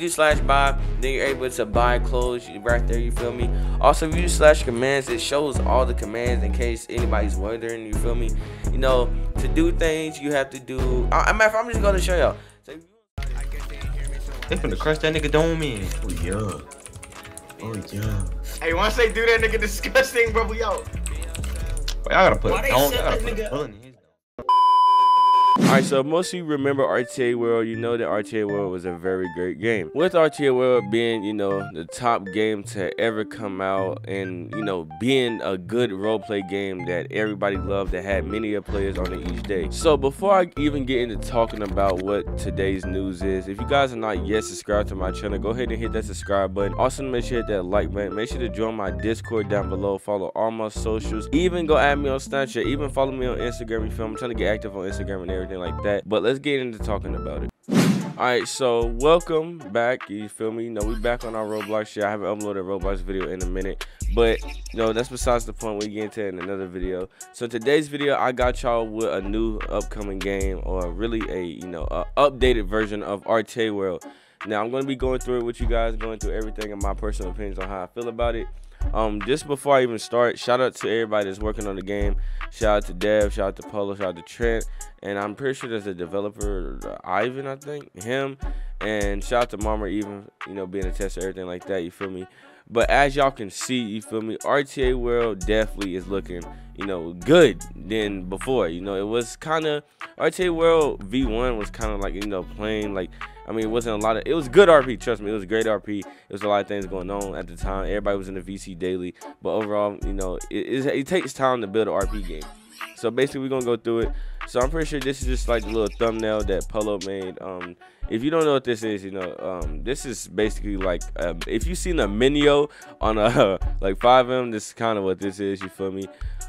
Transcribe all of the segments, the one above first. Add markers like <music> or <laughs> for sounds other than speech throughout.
you do slash buy, then you're able to buy clothes right there. You feel me? Also, if you do slash commands, it shows all the commands in case anybody's wondering. You feel me? You know, to do things, you have to do. I, I'm, I'm just gonna show y'all. So they finna crush that nigga dome in. Oh yeah. Oh yeah. Hey, once they do that nigga disgusting, bro, we out. Wait, I gotta put Why a they dome. I set gotta that put a nigga bullet in his Alright, so most of you remember RTA World. You know that RTA World was a very great game. With RTA World being, you know, the top game to ever come out and, you know, being a good roleplay game that everybody loved that had many of players on it each day. So before I even get into talking about what today's news is, if you guys are not yet subscribed to my channel, go ahead and hit that subscribe button. Also, make sure hit that like button. Make sure to join my Discord down below. Follow all my socials. Even go add me on Snapchat. Even follow me on Instagram. You feel me? I'm trying to get active on Instagram and everything like that. But let's get into talking about it. Alright, so welcome back. You feel me? You know, we back on our Roblox shit. I haven't uploaded a Roblox video in a minute. But you know, that's besides the point. We get into in another video. So today's video, I got y'all with a new upcoming game or really a you know a updated version of RTA World. Now I'm gonna be going through it with you guys, going through everything and my personal opinions on how I feel about it. Um, just before I even start, shout out to everybody that's working on the game. Shout out to Dev, shout out to Polo, shout out to Trent, and I'm pretty sure there's a developer, uh, Ivan, I think, him, and shout out to Mama even, you know, being a tester, everything like that. You feel me? But as y'all can see, you feel me, RTA World definitely is looking, you know, good than before. You know, it was kind of RTA World V1 was kind of like, you know, playing like I mean, it wasn't a lot of. It was good RP. Trust me, it was great RP. It was a lot of things going on at the time. Everybody was in the VC daily, but overall, you know, it, it, it takes time to build an RP game. So basically, we're gonna go through it. So I'm pretty sure this is just like the little thumbnail that Polo made. Um, if you don't know what this is, you know, um, this is basically like um, if you've seen a Minio on a <laughs> like FiveM, this is kind of what this is. You feel me?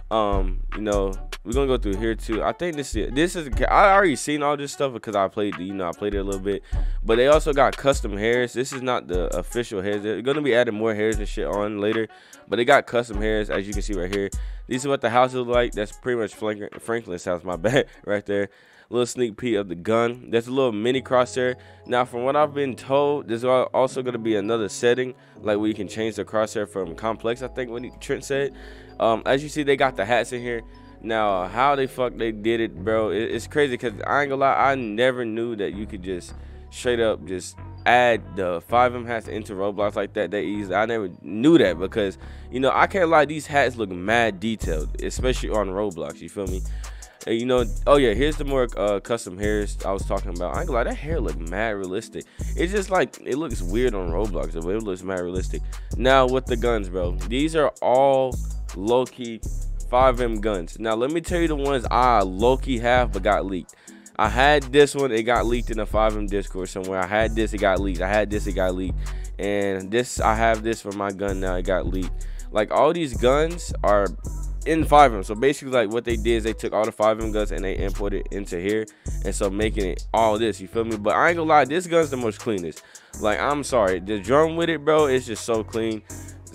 Um, you know, we're gonna go through here too. I think this is this is I already seen all this stuff because I played you know I played it a little bit, but they also got custom hairs. This is not the official hairs. They're gonna be adding more hairs and shit on later, but they got custom hairs as you can see right here. These are what the house is like. That's pretty much Franklin's house. My <laughs> bad, right there little sneak peek of the gun. There's a little mini crosshair. Now, from what I've been told, there's also to be another setting, like where you can change the crosshair from complex, I think what Trent said. Um, as you see, they got the hats in here. Now, how the fuck they did it, bro, it's crazy because I ain't gonna lie, I never knew that you could just straight up just add the FiveM hats into Roblox like that that easy. I never knew that because, you know, I can't lie, these hats look mad detailed, especially on Roblox, you feel me? you know, oh yeah, here's the more uh, custom hairs I was talking about. I ain't gonna lie, that hair look mad realistic. It's just like it looks weird on Roblox, but it looks mad realistic. Now with the guns, bro, these are all low key FiveM guns. Now, let me tell you the ones I low-key have but got leaked. I had this one, it got leaked in the FiveM Discord somewhere. I had this, it got leaked. I had this, it got leaked. And this, I have this for my gun now, it got leaked. Like, all these guns are in FiveM. So basically, like what they did is they took all the FiveM guns and they imported into here, and so making it all this. You feel me? But I ain't gonna lie, this gun's the most cleanest. Like I'm sorry, the drum with it, bro, it's just so clean.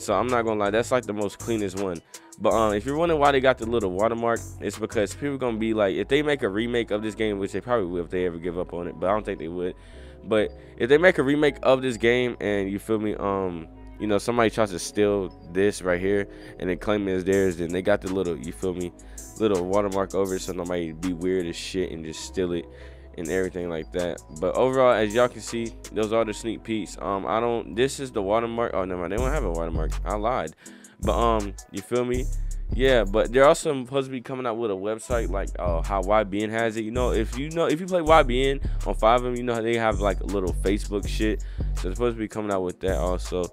So I'm not gonna lie, that's like the most cleanest one. But um, if you're wondering why they got the little watermark, it's because people gonna be like, if they make a remake of this game, which they probably will if they ever give up on it, but I don't think they would. But if they make a remake of this game and you feel me, um, you know, somebody tries to steal this right here and then claim it as theirs, then they got the little, you feel me, little watermark over it so nobody be weird as shit and just steal it and everything like that. But overall, as y'all can see, those are the sneak peeks. Um, I don't, this is the watermark. Oh, no, they don't have a watermark. I lied. But, um, you feel me? Yeah, but they're also supposed to be coming out with a website like uh, how YBN has it. You know, if you know if you play YBN on FiveM, you know they have like a little Facebook shit. So they're supposed to be coming out with that also.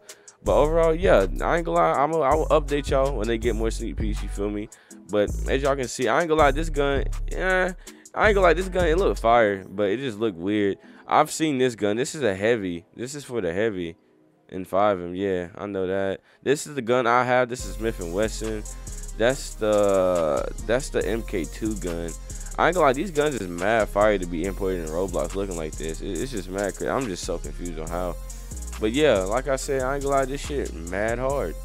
But overall, yeah, I ain't gonna lie. I'm a, I will update y'all when they get more sneak peeks. You feel me? But as y'all can see, I ain't gonna lie. This gun, yeah, I ain't gonna lie. This gun, it look fire, but it just look weird. I've seen this gun. This is a heavy. This is for the heavy and in FiveM. Yeah, I know that. This is the gun I have. This is Smith and Wesson. That's the that's the MK2 gun. I ain't gonna lie, these guns is mad fire to be imported in Roblox looking like this. It's just mad. I'm just so confused on how. But yeah, like I said, I ain't gonna lie, this shit mad hard.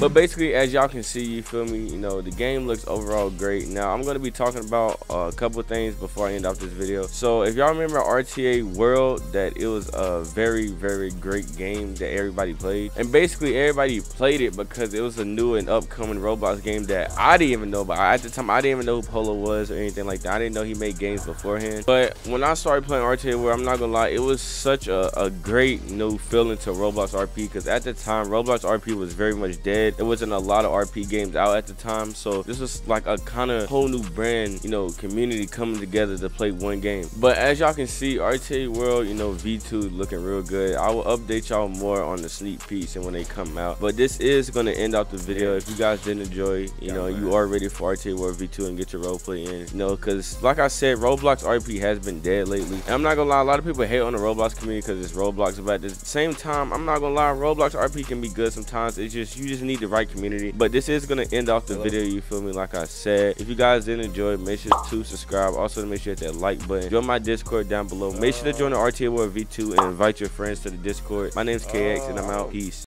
But basically, as y'all can see, you feel me, you know, the game looks overall great. Now, I'm going to be talking about uh, a couple things before I end off this video. So, if y'all remember RTA World, that it was a very, very great game that everybody played. And basically, everybody played it because it was a new and upcoming Roblox game that I didn't even know about. At the time, I didn't even know who Polo was or anything like that. I didn't know he made games beforehand. But when I started playing RTA World, I'm not going to lie, it was such a, a great new feeling to Roblox RP because at the time, Roblox RP was very much dead. There wasn't a lot of RP games out at the time. So this was like a kind of whole new brand, you know, community coming together to play one game. But as y'all can see, RTA World, you know, V2 looking real good. I will update y'all more on the sneak peeks and when they come out. But this is going to end off the video. If you guys didn't enjoy, you know, you are ready for RTA World V2 and get your roleplay in, you know, because like I said, Roblox RP has been dead lately. And I'm not going to lie, a lot of people hate on the Roblox community because it's Roblox. But at the same time, I'm not going to lie, Roblox RP can be good sometimes. It's just, you just need the right community. But this is going to end off the video, you feel me? Like I said, if you guys did enjoy, make sure to subscribe. Also, make sure to hit that like button. Join my Discord down below. Make sure to join the RTA World V2 and invite your friends to the Discord. My name's KX and I'm out. Peace.